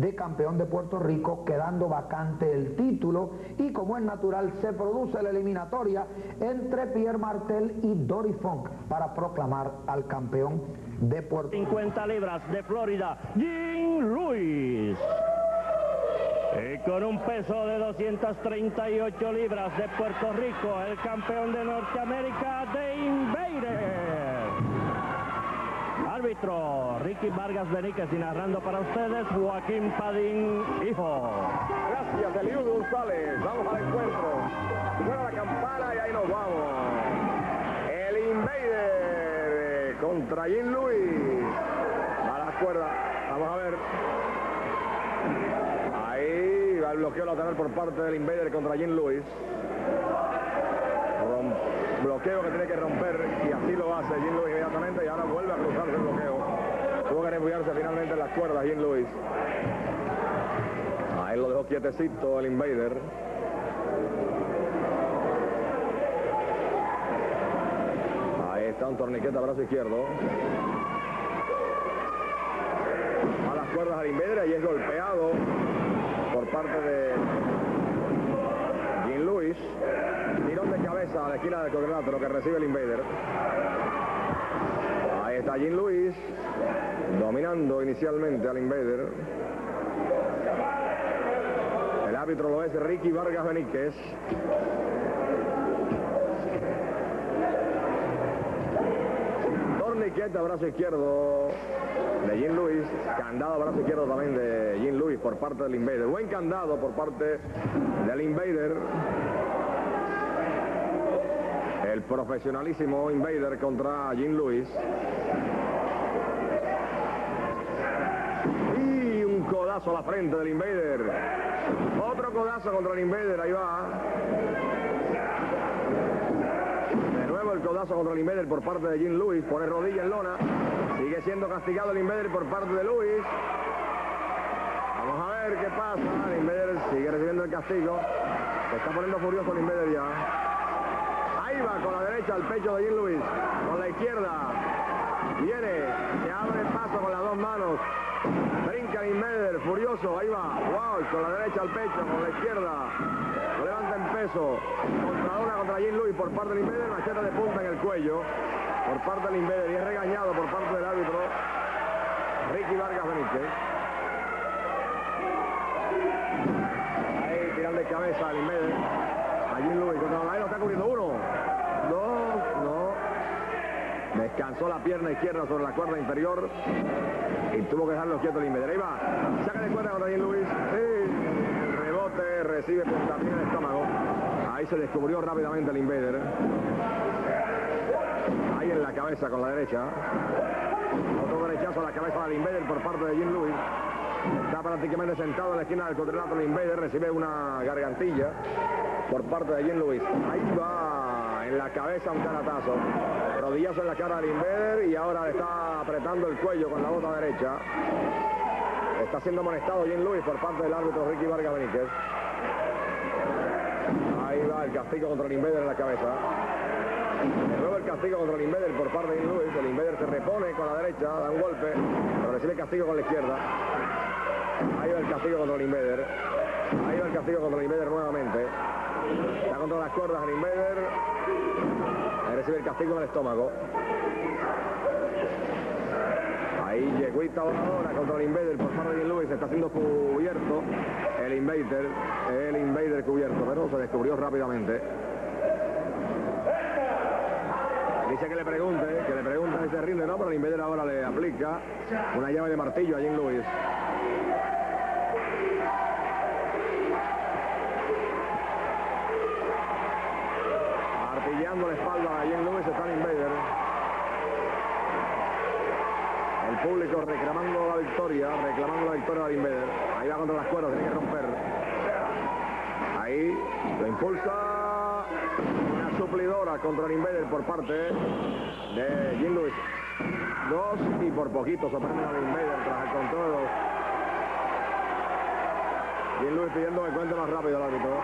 de campeón de Puerto Rico, quedando vacante el título y como es natural se produce la eliminatoria entre Pierre Martel y Dory Funk para proclamar al campeón de Puerto Rico. 50 libras de Florida, Jim Luis. Y con un peso de 238 libras de Puerto Rico, el campeón de Norteamérica de Invader. Ricky Vargas Beníquez y narrando para ustedes, Joaquín Padín, hijo. Gracias, Eliud González. Vamos al encuentro. Suena la campana y ahí nos vamos. El Invader contra Jim Luis. A la cuerda. Vamos a ver. Ahí va el bloqueo lateral por parte del Invader contra Jim Luis. bloqueo que tiene que romper y así lo hace Jim Luis inmediatamente y ahora vuelve a cruzarse el bloqueo. Tuvo que refugiarse finalmente en las cuerdas Jim Luis. Ahí lo dejó quietecito el Invader. Ahí está un torniquete a brazo izquierdo. A las cuerdas al Invader y es golpeado por parte de Jim Lewis. Tirón de cabeza a la esquina del lo que recibe el Invader. Está Jim Lewis dominando inicialmente al Invader. El árbitro lo es Ricky Vargas Beníquez. Torniquete a brazo izquierdo de Jim Lewis, candado brazo izquierdo también de Jim Lewis por parte del Invader. Buen candado por parte del Invader. El profesionalísimo Invader contra Jim Lewis. Y un codazo a la frente del Invader. Otro codazo contra el Invader, ahí va. De nuevo el codazo contra el Invader por parte de Jim Lewis. Pone rodilla en lona. Sigue siendo castigado el Invader por parte de Lewis. Vamos a ver qué pasa. El Invader sigue recibiendo el castigo. Se está poniendo furioso el Invader ya. Con la derecha al pecho de Jim Lewis. Con la izquierda. Viene. Se abre paso con las dos manos. Brinca el Invader. Furioso. Ahí va. Wow. Con la derecha al pecho. Con la izquierda. Levanta en peso. Contra una contra Jim Lewis por parte del Invader. Macheta de punta en el cuello por parte del Invader y es regañado por parte del árbitro Ricky Vargas Benítez. Ahí tiran de cabeza al Invader. La lo está cubriendo uno. Dos, no. Descansó la pierna izquierda sobre la cuerda inferior y tuvo que dejarlo quieto el Invader. Ahí va. Saca de cuerda contra Jim Luis. Sí. Rebote, recibe también el estómago. Ahí se descubrió rápidamente el Invader. Ahí en la cabeza con la derecha. Otro derechazo a la cabeza del Invader por parte de Jim Lewis. Está prácticamente sentado en la esquina del cuadrilátero del Invader. Recibe una gargantilla por parte de Jim Lewis. Ahí va en la cabeza un caratazo. Rodillazo en la cara del Invader y ahora le está apretando el cuello con la bota derecha. Está siendo amonestado Jim Lewis por parte del árbitro Ricky Vargas Benítez. Ahí va el castigo contra el Invader en la cabeza. El castigo contra el Invader por parte de Lewis. El Invader se repone con la derecha, da un golpe, pero recibe castigo con la izquierda. Ahí va el castigo contra el Invader. Ahí va el castigo contra el Invader nuevamente. Está contra las cuerdas el Invader. Ahí recibe el castigo en el estómago. Ahí yeguita voladora contra el Invader por parte de Lewis. Está siendo cubierto el Invader. El Invader cubierto, pero se descubrió rápidamente. Dice que le pregunte, que le pregunte si rinde, no, pero el Invader ahora le aplica una llave de martillo a Jim Lewis. Victoria, reclamando la victoria del Invader. Ahí va contra las cuerdas, tiene que romper. Ahí lo impulsa una suplidora contra el Invader por parte de Jim Lewis. Dos y por poquito sorprenden al Invader tras el control. Jim Lewis pidiendo que cuente más rápido el árbitro.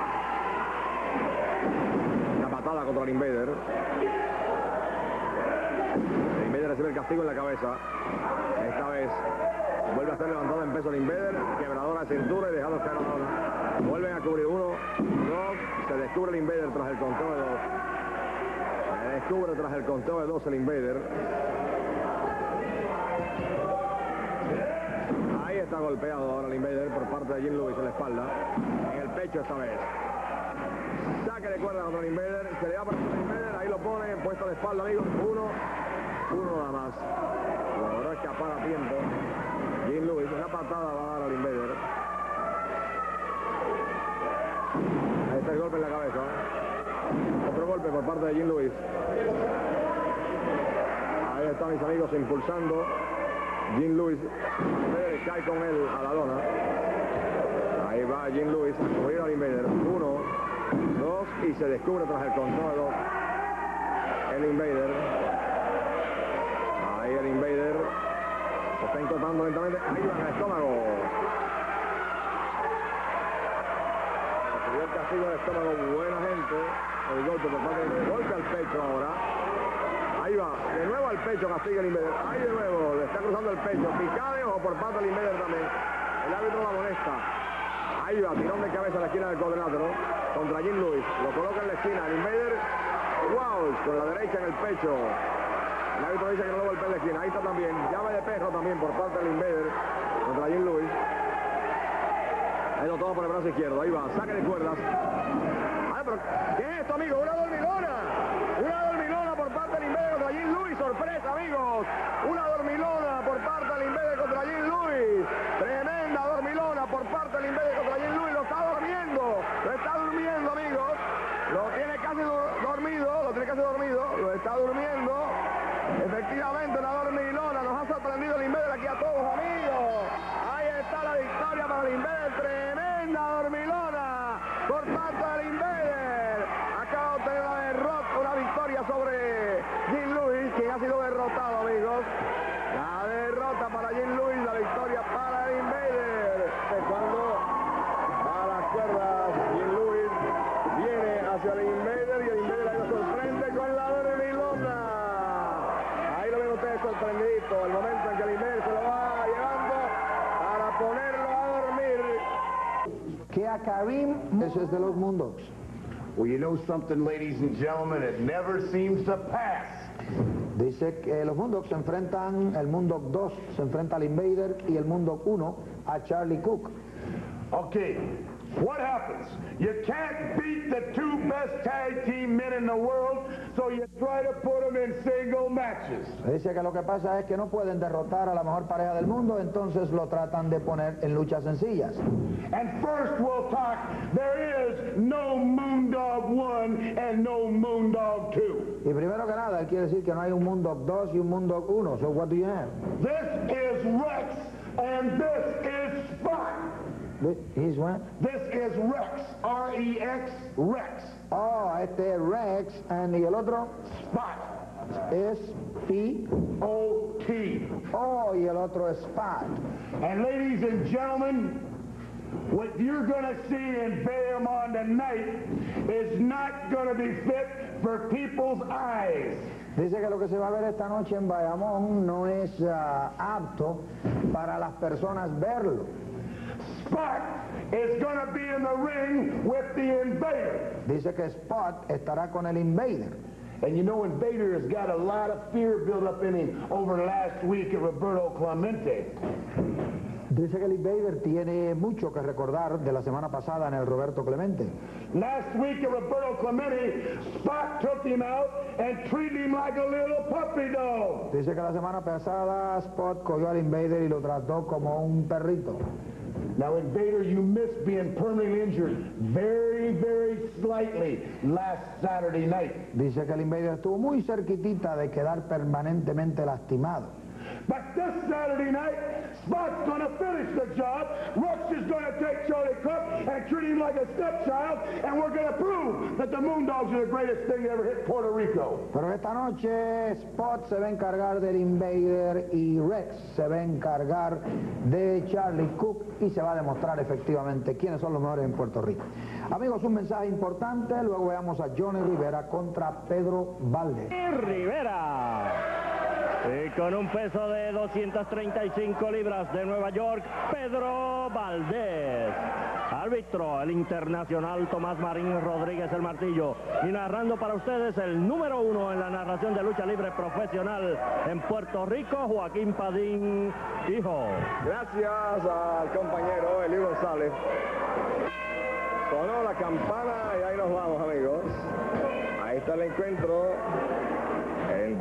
Una patada contra el Invader. El Invader recibe el castigo en la cabeza. Esta vez vuelve a ser levantado en peso el Invader. Quebrador cintura y dejando caer a la. Vuelven a cubrir uno, dos, se descubre el invader tras el conteo de dos. Se descubre tras el conteo de dos el invader. Ahí está golpeado ahora el invader por parte de Jim Lewis en la espalda. En el pecho esta vez. Saque de cuerda contra el invader. Se le va para el invader. Ahí lo pone. Puesto de espalda, amigos. Uno. Uno nada más. Logró escapar a tiempo. Jim Lewis. Una patada va a dar al invader. Ahí está el golpe en la cabeza. Otro golpe por parte de Jim Lewis. Ahí están mis amigos impulsando. Jim Lewis cae con él a la lona. Ahí va Jim Lewis a al invader. Uno, dos y se descubre tras el control el invader. Ahí el invader está encortando lentamente. Va en el estómago. Recibió el castigo del estómago. Buena gente. El golpe por parte del golpe al pecho ahora. Ahí va, de nuevo al pecho castiga el invader. Ahí de nuevo, le está cruzando el pecho. Picada de ojo por parte del invader también. El árbitro la molesta. Ahí va, tirón de cabeza a la esquina del cuadrilátero contra Jim Lewis. Lo coloca en la esquina. El invader, wow, con la derecha en el pecho. El árbitro dice que no lo golpea en esquina. Ahí está también. Llave de perro también por parte del invader contra Jim Lewis. Ahí lo toma por el brazo izquierdo. Ahí va, saque de cuerdas. Ay, pero, ¿qué es esto, amigo? Una dormilona. Una dormilona por parte del invader contra Jim Lewis. Sorpresa, amigos. Una dormilona por parte del invader contra Jim Lewis. Tremenda dormilona por parte del invader contra Jim Lewis. Lo está durmiendo. Lo está durmiendo, amigos. Lo tiene casi do- dormido. Lo tiene casi dormido. Lo está durmiendo. Efectivamente, una dormilona. Nos ha sorprendido el invader aquí a todos, amigos. Ahí está la victoria para el invader. Tremenda dormilona por parte del invader. Acaba de obtener la derrota, una victoria sobre Jim Lewis, quien ha sido derrotado, amigos. La derrota para Jim Lewis, la victoria para el invader. De cuando va a las cuerdas, Jim Lewis viene hacia el invader y el invader ahí lo sorprende con la dormilona. Ahí lo ven ustedes sorprendidito, el momento en que el invader se lo va llevando para ponerlo a dormir. Que a Karim, ese es de los mundos. Well, you know something, ladies and gentlemen, it never seems to pass. Dice que los Mundogs se enfrentan, el Mundog 2 se enfrenta al Invader y el Mundog 1 a Charlie Cook. Okay, what happens? You can't beat the two best tag team men in the world, so you try to put them in single matches. Dice que lo que pasa es que no pueden derrotar a la mejor pareja del mundo, entonces lo tratan de poner en luchas sencillas. And first we'll talk, there is no Moondog 1 and no Moondog 2. Y primero que nada, él quiere decir que no hay un Mundog 2 y un Mundog 1. So what do you have? This is Rex, and this is Spot. This, he's what? This is Rex, R-E-X, Rex. Oh, este es Rex and, el otro Spot, es P. O-T. Oh, y el otro es Spot. And ladies and gentlemen, what you're going to see in Bayamon tonight is not going to be fit for people's eyes. Dice que lo que se va a ver esta noche en Bayamón no es ah, apto para las personas verlo. Spot is going to be in the ring with the invader. Dice que Spot estará con el Invader. And you know, Invader has got a lot of fear built up in him over last week at Roberto Clemente. Dice que el Invader tiene mucho que recordar de la semana pasada en el Roberto Clemente. Last week at Roberto Clemente, Spot took him out and treated him like a little puppy dog. Dice que la semana pasada Spot cogió al Invader y lo trató como un perrito. Now, Invader, you missed being permanently injured very, very slightly last Saturday night. Dice que el Invader estuvo muy cerquitita de quedar permanentemente lastimado. But this Saturday night, Spot's going to finish the job. Rex to Cook and treat him like a stepchild, and we're going to prove that the Moondogs are the greatest thing ever hit Puerto Rico. Pero esta noche Spot se va a encargar del Invader y Rex se va a encargar de Charlie Cook y se va a demostrar efectivamente quiénes son los mejores en Puerto Rico. Amigos, un mensaje importante, luego veamos a Johnny Rivera contra Pedro Valdez. Rivera. Y con un peso de 235 libras de Nueva York, Pedro Valdés. Árbitro, el internacional Tomás Marín Rodríguez el Martillo. Y narrando para ustedes el número uno en la narración de lucha libre profesional en Puerto Rico, Joaquín Padín, hijo. Gracias al compañero Eli González. Sonó la campana y ahí nos vamos, amigos. Ahí está el encuentro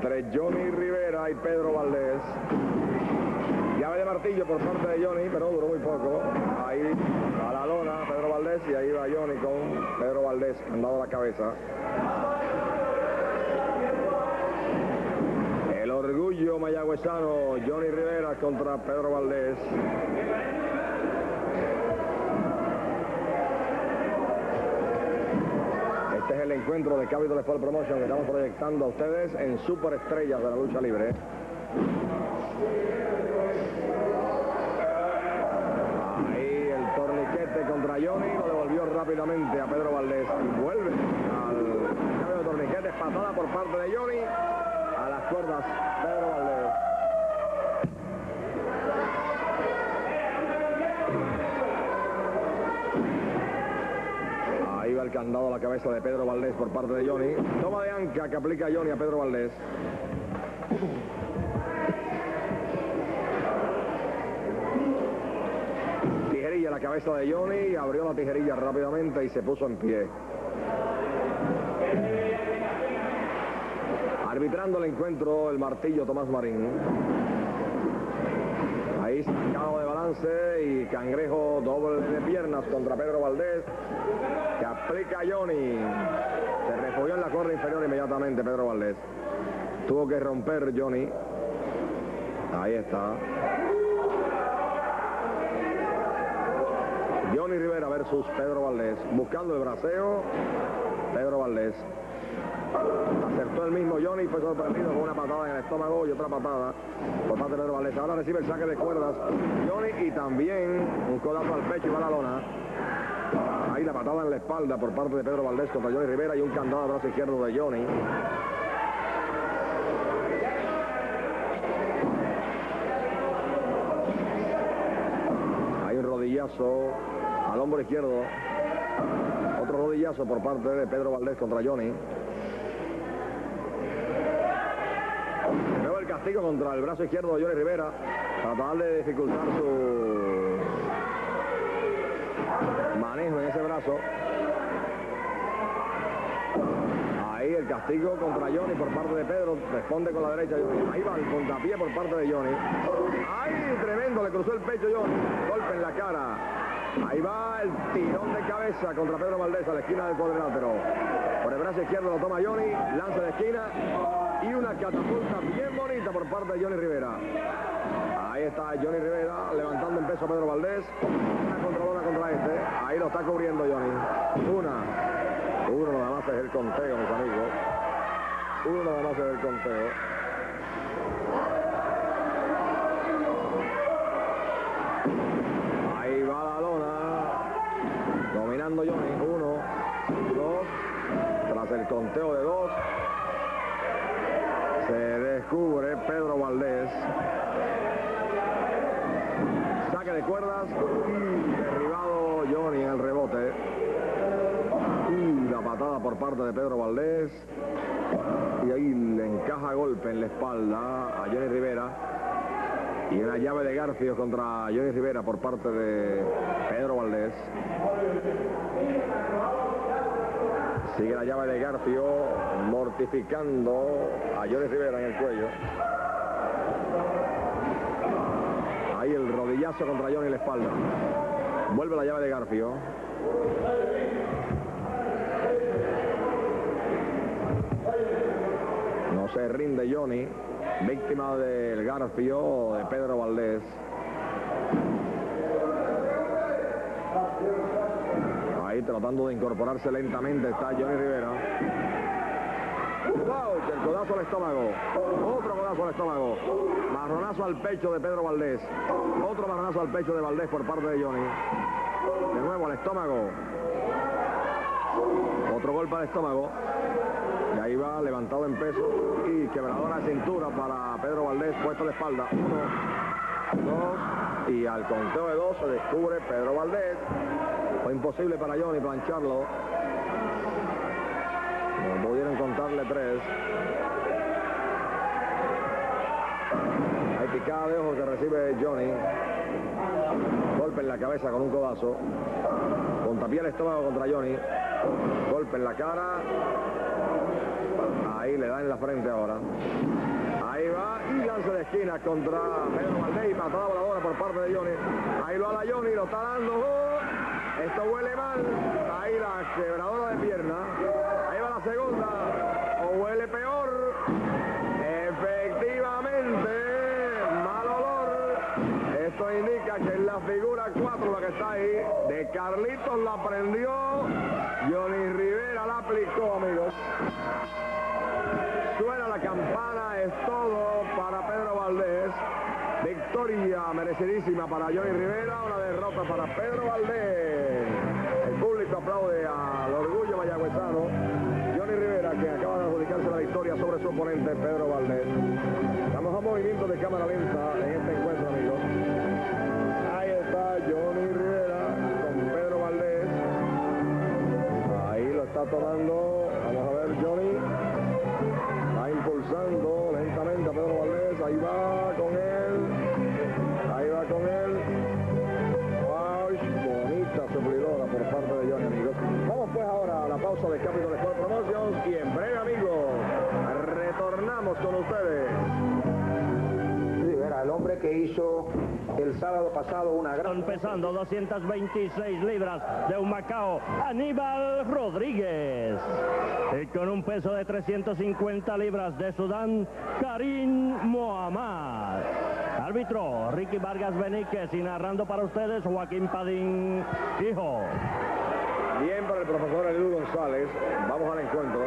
entre Johnny Rivera y Pedro Valdés. Llave de martillo por parte de Johnny, pero duró muy poco. Ahí a la lona Pedro Valdés y ahí va Johnny con Pedro Valdés, han dado la cabeza. El orgullo mayagüezano, Johnny Rivera contra Pedro Valdés. Es el encuentro de Capitol Sport Promotion que estamos proyectando a ustedes en superestrellas de la lucha libre. Ahí el torniquete contra Johnny lo devolvió rápidamente a Pedro Valdés y vuelve al cambio de torniquete, patada por parte de Johnny a las cuerdas Pedro Valdés. El candado a la cabeza de Pedro Valdés por parte de Johnny. Toma de anca que aplica Johnny a Pedro Valdés. Tijerilla a la cabeza de Johnny, abrió la tijerilla rápidamente y se puso en pie. Arbitrando el encuentro el martillo Tomás Marín. Y cangrejo doble de piernas contra Pedro Valdés. Que aplica Johnny. Se refugió en la cuerda inferior inmediatamente Pedro Valdés. Tuvo que romper Johnny. Ahí está. Johnny Rivera versus Pedro Valdés. Buscando el braceo. Pedro Valdés. Acertó el mismo Johnny fue sorprendido con una patada en el estómago y otra patada por parte de Valdés. Ahora recibe el saque de cuerdas Johnny y también un codazo al pecho y va a la lona. Ahí la patada en la espalda por parte de Pedro Valdés contra Johnny Rivera y un candado al brazo izquierdo de Johnny. Hay un rodillazo al hombro izquierdo. Otro rodillazo por parte de Pedro Valdés contra Johnny. De nuevo el castigo contra el brazo izquierdo de Johnny Rivera. Para tratar de dificultar su manejo en ese brazo. Ahí el castigo contra Johnny por parte de Pedro. Responde con la derecha. Ahí va el puntapié por parte de Johnny. Ahí tremendo, le cruzó el pecho Johnny. Golpe en la cara. Ahí va el tirón de cabeza contra Pedro Valdés a la esquina del cuadrilátero. Por el brazo izquierdo lo toma Johnny, lanza de esquina y una catapulta bien bonita por parte de Johnny Rivera. Ahí está Johnny Rivera levantando en peso a Pedro Valdés. Una controlona contra este. Ahí lo está cubriendo Johnny. Una. Uno nada más es el conteo, mis amigos. Uno nada más es el conteo. Ahí va la lona. Dominando Johnny. Uno, dos. Tras el conteo de dos. Pedro Valdés. Saque de cuerdas. Y derribado Johnny en el rebote. Y la patada por parte de Pedro Valdés. Y ahí le encaja golpe en la espalda a Johnny Rivera. Y una llave de Garfio contra Johnny Rivera por parte de Pedro Valdés. Sigue la llave de Garfio mortificando a Johnny Rivera en el cuello. Ahí el rodillazo contra Johnny en la espalda. Vuelve la llave de Garfio. No se rinde Johnny, víctima del Garfio de Pedro Valdés. Ahí tratando de incorporarse lentamente está Johnny Rivera. ¡Wow! El codazo al estómago. Otro codazo al estómago. Marronazo al pecho de Pedro Valdés. Otro marronazo al pecho de Valdés por parte de Johnny. De nuevo al estómago. Otro golpe al estómago. Y ahí va levantado en peso y quebradora de cintura para Pedro Valdés, puesto de espalda. Uno, dos y al conteo de dos se descubre Pedro Valdés. Fue imposible para Johnny plancharlo. Contarle tres. Hay picada de ojos que recibe Johnny. Golpe en la cabeza con un codazo. Puntapié el estómago contra Johnny. Golpe en la cara. Ahí le da en la frente ahora. Ahí va y lance de esquina contra Pedro Valdés y patada voladora por parte de Johnny. Ahí lo da Johnny, lo está dando. ¡Oh! Esto huele mal. Ahí la quebradora de pierna. Ahí va la segunda. 4 la que está ahí. De Carlitos la prendió. Johnny Rivera la aplicó, amigos. Suena la campana, es todo para Pedro Valdés. Victoria merecidísima para Johnny Rivera, una derrota para Pedro Valdés. El público aplaude al orgullo mayagüezano. Johnny Rivera, que acaba de adjudicarse la victoria sobre su oponente, Pedro Valdés. Estamos a movimiento de cámara lenta Pesando 226 libras de un Macao, Aníbal Rodríguez. Y con un peso de 350 libras de Sudán, Karim Mohamed. Árbitro, Ricky Vargas Beníquez y narrando para ustedes Joaquín Padín, hijo. Bien para el profesor Eliud González. Vamos al encuentro.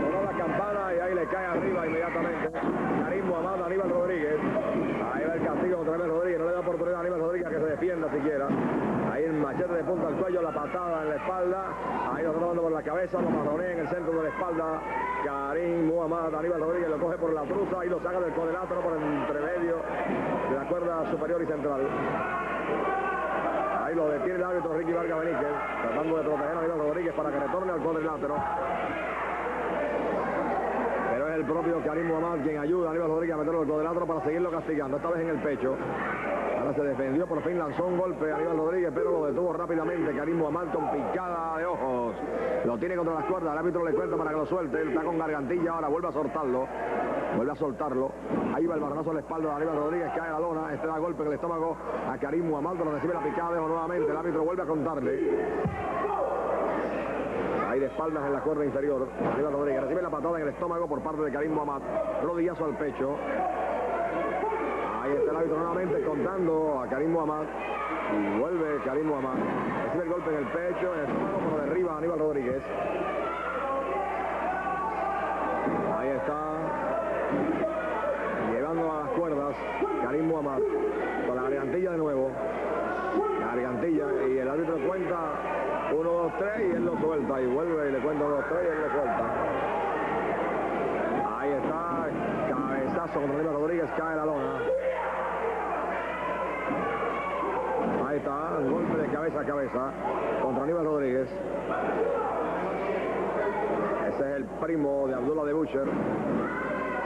Sonó la campana y ahí le cae arriba inmediatamente. Karim Muhammad, Aníbal Rodríguez. Ahí va el castigo contra Aníbal Rodríguez. No le da oportunidad a Aníbal Rodríguez a que se defienda siquiera. Ahí el machete de punta al cuello, la patada en la espalda. Ahí lo tomando por la cabeza, lo marronea en el centro de la espalda. Karim Muhammad, Aníbal Rodríguez lo coge por la truza y lo saca del cuadrilátero por el entremedio de la cuerda superior y central. Ahí lo detiene el árbitro Ricky Vargas Benítez, tratando de proteger a Aníbal Rodríguez para que retorne al cuadrilátero. Pero es el propio Karim Muhammad quien ayuda a Aníbal Rodríguez a meterlo al cuadrilátero para seguirlo castigando, esta vez en el pecho. Se defendió, por fin lanzó un golpe a Rodríguez, pero lo detuvo rápidamente Karim con picada de ojos. Lo tiene contra las cuerdas, el árbitro le cuenta para que lo suelte, él está con gargantilla, ahora vuelve a soltarlo. Vuelve a soltarlo. Ahí va el barrazo a la espalda de Aníbal Rodríguez, cae a la lona. Este da golpe en el estómago a Karim Muhammad, lo recibe la picada de ojo nuevamente. El árbitro vuelve a contarle. Ahí de espaldas en la cuerda inferior. Aníbal Rodríguez recibe la patada en el estómago por parte de Karim Muhammad. Rodillazo al pecho. Ahí está el árbitro nuevamente contando a Karim Muhammad. Y vuelve Karim Muhammad. Recibe el golpe en el pecho, en el estómago, pero derriba a Aníbal Rodríguez. Ahí está. Llevando a las cuerdas Karim Muhammad. Con la gargantilla de nuevo. La gargantilla. Y el árbitro cuenta 1, 2, 3 y él lo suelta. Y vuelve y le cuenta 1, 2, 3 y él lo suelta. Ahí está. Cabezazo contra Aníbal Rodríguez. Cae la lona. Golpe de cabeza a cabeza contra Aníbal Rodríguez. Ese es el primo de Abdullah de Butcher.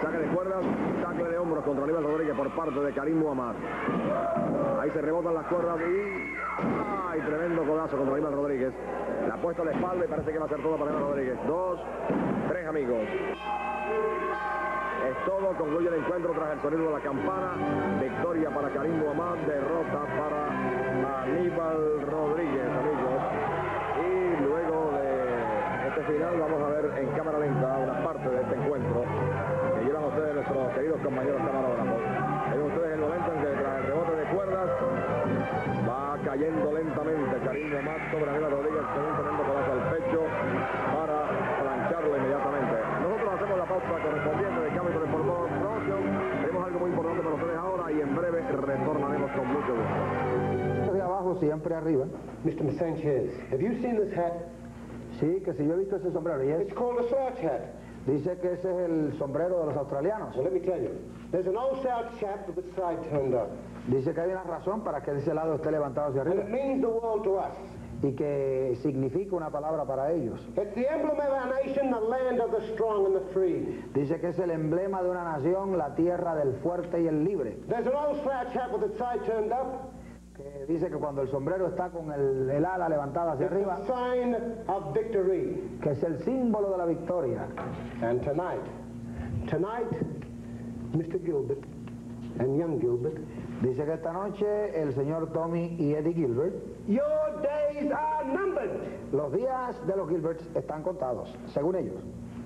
Saque de cuerdas, tacle de hombros contra Aníbal Rodríguez por parte de Karim Muhammad. Ahí se rebotan las cuerdas y... ¡Ay! Tremendo codazo contra Aníbal Rodríguez. Le ha puesto la espalda y parece que va a ser todo para Aníbal Rodríguez. Dos, tres amigos. Es todo, concluye el encuentro tras el sonido de la campana. Victoria para Karim Muhammad, derrota para Aníbal Rodríguez, amigos. Y luego de este final vamos a ver en cámara lenta una parte de este encuentro que llevan ustedes nuestros queridos compañeros camarógrafos. Ven ustedes el momento en que tras el rebote de cuerdas va cayendo lentamente Muhammad sobre Aníbal Rodríguez con un tremendo codazo siempre arriba. Mr. Sanchez, have you seen this hat? Sí, que si yo he visto ese sombrero. Y es, It's called a slouch hat. dice que ese es el sombrero de los australianos. Well, let me tell you. There's an old slouch hat with its side turned up. Dice que hay una razón para que ese lado esté levantado hacia And arriba it means the world to us. y que significa una palabra para ellos. It's the emblem of our nation, the land of the strong and the free. Dice que es el emblema de una nación, la tierra del fuerte y el libre. There's an old slouch hat with its side turned up. Que dice que cuando el sombrero está con el, el ala levantada hacia arriba, sign of victory. que es el símbolo de la victoria. And tonight, tonight, Mr. Gilbert and young Gilbert, Dice que esta noche el señor Tommy y Eddie Gilbert, your days are numbered los días de los Gilberts están contados, según ellos.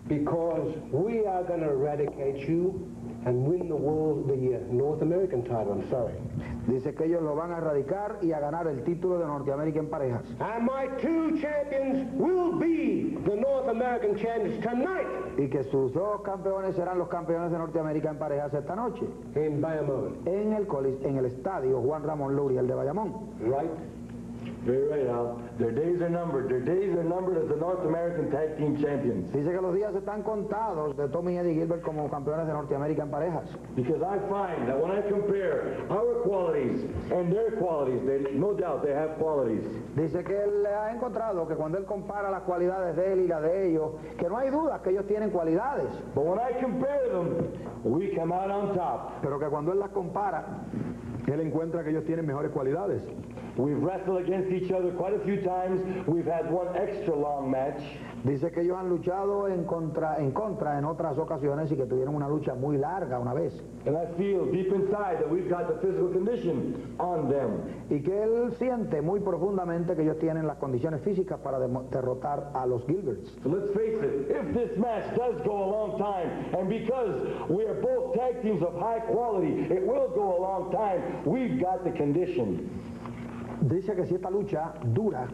because we are going to eradicate you and win the world, the uh, North American title. I'm sorry. Dice que ellos lo van a erradicar y a ganar el título de Norteamérica en parejas. And my two champions will be the North American champions tonight Y que sus dos campeones serán los campeones de Norteamérica en parejas esta noche. in Bayamon. En el, colis- en el estadio Juan Ramón Luria, el de Bayamón. Right? Very right, Al. Their days are numbered. Their days are numbered as the North American Tag Team Champions. Dice que los días están contados de Tommy y Eddie Gilbert como campeones de Norteamérica en parejas. Because I find that when I compare our qualities and their qualities, they, no doubt they have qualities. Dice que él ha encontrado que cuando él compara las cualidades de él y las de ellos, que no hay duda que ellos tienen cualidades, But when I compare them, we come out on top. pero que cuando él las compara, él encuentra que ellos tienen mejores cualidades. We've wrestled against each other quite a few times. We've had one extra long match. Dice que ellos han luchado en contra, en contra en otras ocasiones y que tuvieron una lucha muy larga una vez. Y que él siente muy profundamente que ellos tienen las condiciones físicas para derrotar a los Gilberts. So let's face it, if this match does go a long time, and because we are both tag teams of high quality, it will go a long time, we've got the condition. Dice que si esta lucha dura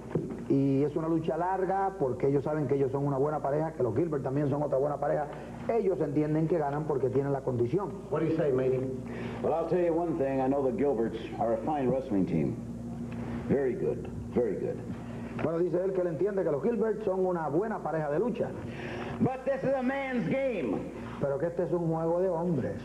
y es una lucha larga porque ellos saben que ellos son una buena pareja, que los Gilbert también son otra buena pareja, ellos entienden que ganan porque tienen la condición. What do you say, matey? Well, I'll tell you one thing. I know the Gilberts are a fine wrestling team. Very good. Very good. Bueno, dice él que él entiende que los Gilbert son una buena pareja de lucha, But this is a man's game. pero que este es un juego de hombres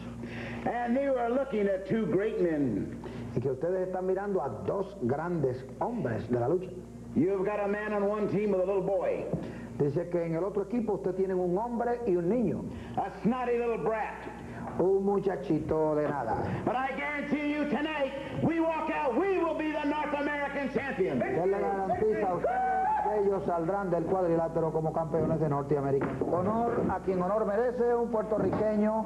And you are looking at two great men. y que ustedes están mirando a dos grandes hombres de la lucha. You've got a man on one team with a little boy, Dice que en el otro equipo usted tienen un hombre y un niño, a snotty little brat. un muchachito de nada. But I guarantee you tonight, we walk out, we will be the North American champions. Que él le garantiza a ustedes ellos saldrán del cuadrilátero como campeones de Norteamérica. Honor a quien honor merece, un puertorriqueño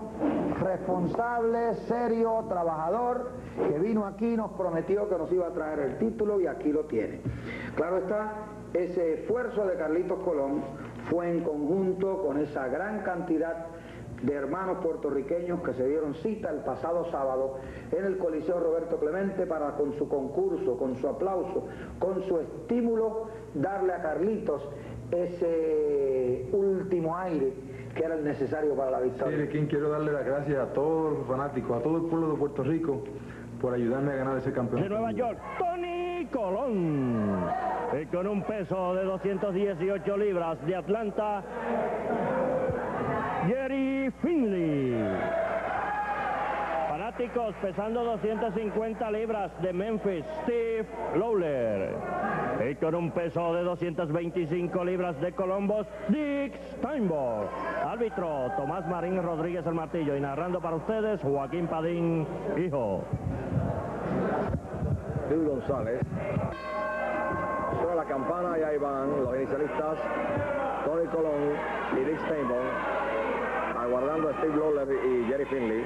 responsable, serio, trabajador, que vino aquí, nos prometió que nos iba a traer el título y aquí lo tiene. Claro está, ese esfuerzo de Carlitos Colón fue en conjunto con esa gran cantidad de hermanos puertorriqueños que se dieron cita el pasado sábado en el Coliseo Roberto Clemente para con su concurso, con su aplauso, con su estímulo, darle a Carlitos ese último aire que era el necesario para la Sí, victoria. de quien quiero darle las gracias a todos los fanáticos, a todo el pueblo de Puerto Rico por ayudarme a ganar ese De campeonato. Nueva York, Tony Colón. Y con un peso de 218 libras de Atlanta, Jerry Finley. Fanáticos pesando 250 libras de Memphis, Steve Lawler. Y con un peso de 225 libras de Columbus, Dick Steinberg. Árbitro Tomás Marín Rodríguez el Martillo. Y narrando para ustedes, Joaquín Padín, hijo. Luis González. Suena la campana y ahí van los inicialistas Tony Colón y Dick Steinborn aguardando a Steve Lawler y Jerry Finley.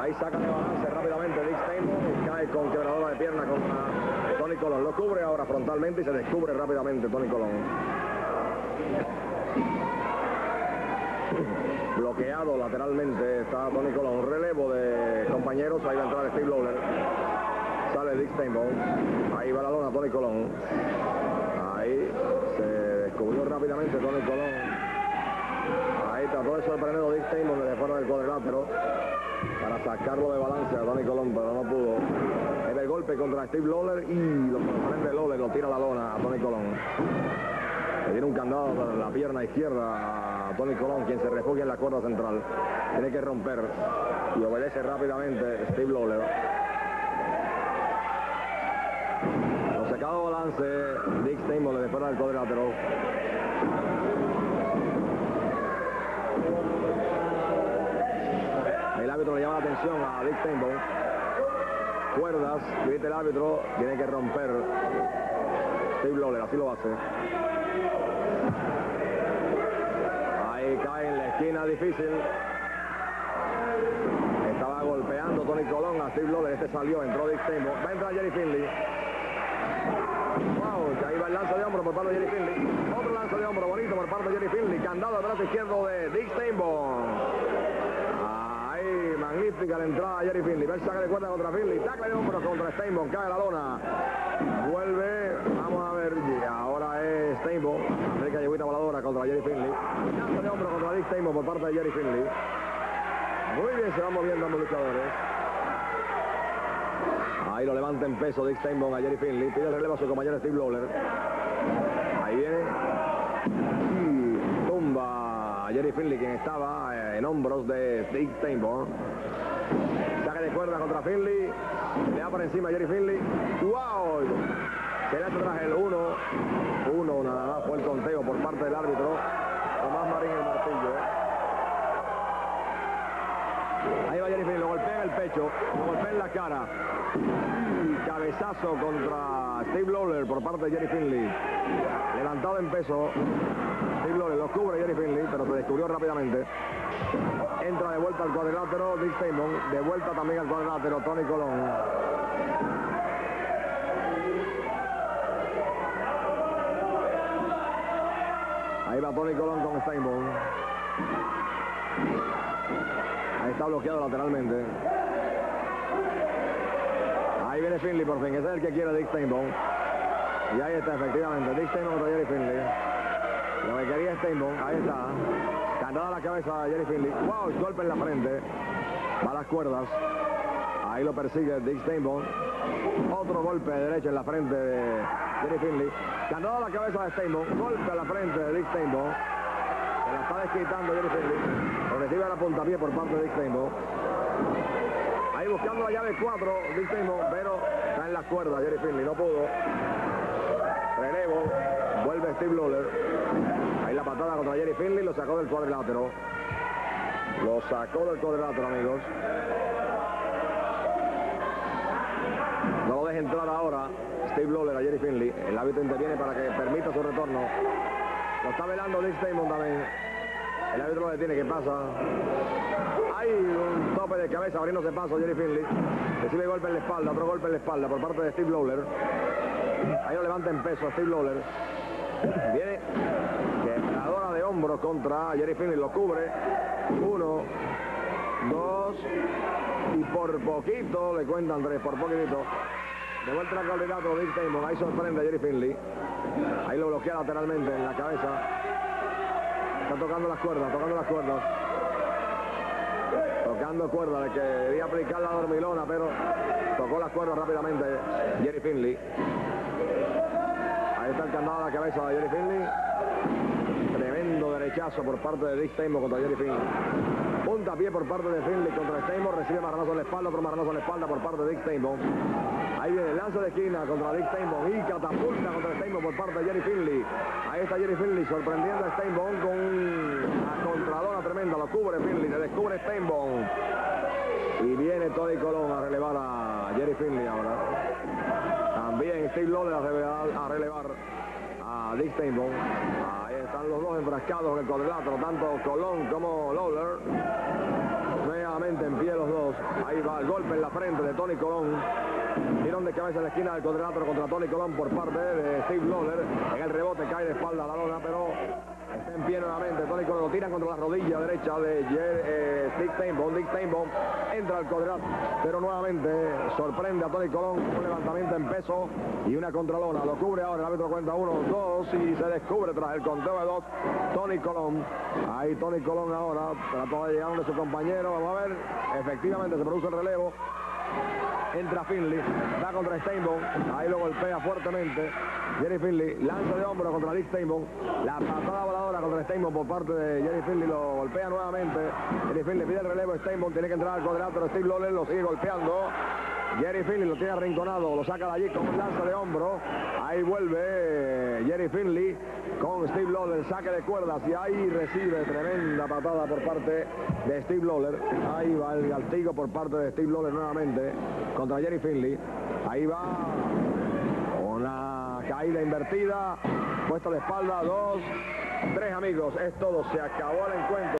Ahí saca de balance rápidamente Dick Steinborn y cae con quebradora de pierna contra Tony Colón. Lo cubre ahora frontalmente y se descubre rápidamente Tony Colón. Bloqueado lateralmente está Tony Colón. Relevo de compañeros. Ahí va a entrar Steve Lawler. Sale Dick Steinborn. Ahí va la lona Tony Colón. Ahí se descubrió rápidamente Tony Colón. Ahí trató de sorprender a Dick Steinborn desde fuera del cuadrilátero. para sacarlo de balance a Tony Colón, pero no pudo. Es el golpe contra Steve Lawler y lo sorprende Lawler, lo tira la lona a Tony Colón. Le tiene un candado para la pierna izquierda a Tony Colón, quien se refugia en la cuerda central. Tiene que romper y obedece rápidamente Steve Lawler. Lo secado balance Dick Stamos le fuera del cuadrilátero. El árbitro le llama la atención a Dick Stamos. Cuerdas, grita el árbitro, tiene que romper Steve Lawler, así lo hace. Ahí cae en la esquina difícil. Estaba golpeando Tony Colón a Steve Lawler. Este salió, entró Dick Stamos. Va a entrar Jerry Finley. Lanzo de hombro por parte de Jerry Finley. Otro lanzo de hombro bonito por parte de Jerry Finley. Candado al brazo izquierdo de Dick Stamos. Ahí, magnífica la entrada de Jerry Finley. Va el saque de cuerda contra Finley. Tacle de hombro contra Stamos. Cae la lona. Vuelve. Vamos a ver. Y ahora es Stamos. América llevita voladora contra Jerry Finley. Lanza de hombro contra Dick Stamos por parte de Jerry Finley. Muy bien, se van moviendo ambos luchadores. Ahí lo levanta en peso Dick Steinbone a Jerry Finley. Pide el relevo a su compañero Steve Lawler. Ahí viene. Y tumba a Jerry Finley, quien estaba eh, en hombros de Dick Steinbone. Saque de cuerda contra Finley. Le da por encima a Jerry Finley. ¡Wow! Se le atrás el 1. 1 nada más fue el conteo por parte del árbitro. Tomás Marín el martillo. Ahí va Jerry Finley, lo golpea en el pecho, lo golpea en la cara. Cabezazo contra Steve Lawler por parte de Jerry Finley. Levantado en peso. Steve Lawler lo cubre Jerry Finley, pero se descubrió rápidamente. Entra de vuelta al cuadrilátero Dick Steinbone. De vuelta también al cuadrilátero Tony Colón. Ahí va Tony Colón con Steinbone. Ahí está bloqueado lateralmente. Viene Finley por fin. Ese es el que quiere Dick Steinbone. Y ahí está, efectivamente. Dick Steinbone contra Jerry Finley. Lo que quería Steinbone. Ahí está. Candada a la cabeza de Jerry Finley. ¡Wow! Golpe en la frente. Va a las cuerdas. Ahí lo persigue Dick Steinbone. Otro golpe de derecha en la frente de Jerry Finley. Candada a la cabeza de Steinbone. Golpe a la frente de Dick Steinbone. Se la está desquitando Jerry Finley. Recibe a la puntapié por parte de Dick Steinbone. Ahí buscando la llave 4, Dick Steinbone, pero está en las cuerdas Jerry Finley. No pudo. Relevo. Vuelve Steve Lawler. Ahí la patada contra Jerry Finley. Lo sacó del cuadrilátero. Lo sacó del cuadrilátero, amigos. No lo deje entrar ahora Steve Lawler a Jerry Finley. El árbitro interviene para que permita su retorno. Lo está velando Dick Steinbone también. El árbitro lo detiene. ¿Qué pasa? Hay un tope de cabeza abriéndose paso Jerry Finley. Recibe golpe en la espalda, otro golpe en la espalda por parte de Steve Lawler. Ahí lo levanta en peso Steve Lawler. Viene quebradora de hombros contra Jerry Finley. Lo cubre. Uno, dos y por poquito, le cuentan tres, por poquito. De vuelta al candidato Dick Steinbone. Ahí sorprende a Jerry Finley. Ahí lo bloquea lateralmente en la cabeza. Está tocando las cuerdas, tocando las cuerdas. Tocando cuerdas, le quería aplicar la dormilona, pero tocó las cuerdas rápidamente Jerry Finley. Ahí está el candado a la cabeza de Jerry Finley. Tremendo derechazo por parte de Dick contra Jerry Finley. Punta pie por parte de Finley contra Steinbone. Recibe marranazo en la espalda, otro marranazo en la espalda por parte de Dick Steinbone. Ahí viene el lanzo de esquina contra Dick Steinbone y catapulta contra Steinbone por parte de Jerry Finley. Ahí está Jerry Finley sorprendiendo a Steinbone con una contradona tremenda. Lo cubre Finley, le descubre Steinbone. Y viene Tony Colón a relevar a Jerry Finley ahora. También Steve Lawler a relevar a, relevar Dick. Ahí están los dos enfrascados en el cuadrilátero, tanto Colón como Lawler. Nuevamente en pie los dos. Ahí va el golpe en la frente de Tony Colón. Tirón de cabeza en la esquina del cuadrilátero contra Tony Colón por parte de Steve Lawler. En el rebote cae de espalda la lona, pero Está en pie nuevamente. Tony Colón lo tiran contra la rodilla derecha de eh, Dick Steinbaum. Dick Steinbaum entra al cuadrilátero, pero nuevamente sorprende a Tony Colón un levantamiento en peso y una contralona. Lo cubre ahora, el árbitro cuenta uno, dos y se descubre tras el conteo de dos Tony Colón. Ahí Tony Colón ahora trató de llegar donde su compañero. Vamos a ver, efectivamente se produce el relevo. Entra Finley, va contra Steinbaum, ahí lo golpea fuertemente. Jerry Finley lanza de hombro contra Dick Steinbaum. La patada voladora contra Steinbaum por parte de Jerry Finley lo golpea nuevamente. Jerry Finley pide el relevo, Steinbaum tiene que entrar al cuadrilátero. Steve Lawler lo sigue golpeando. Jerry Finley lo tiene arrinconado, lo saca de allí con un lanza de hombro. Ahí vuelve Jerry Finley con Steve Lawler, saque de cuerdas y ahí recibe tremenda patada por parte de Steve Lawler. Ahí va el galtigo por parte de Steve Lawler nuevamente contra Jerry Finley. Ahí va caída invertida, puesta de espalda, dos, tres amigos. Es todo, se acabó el encuentro.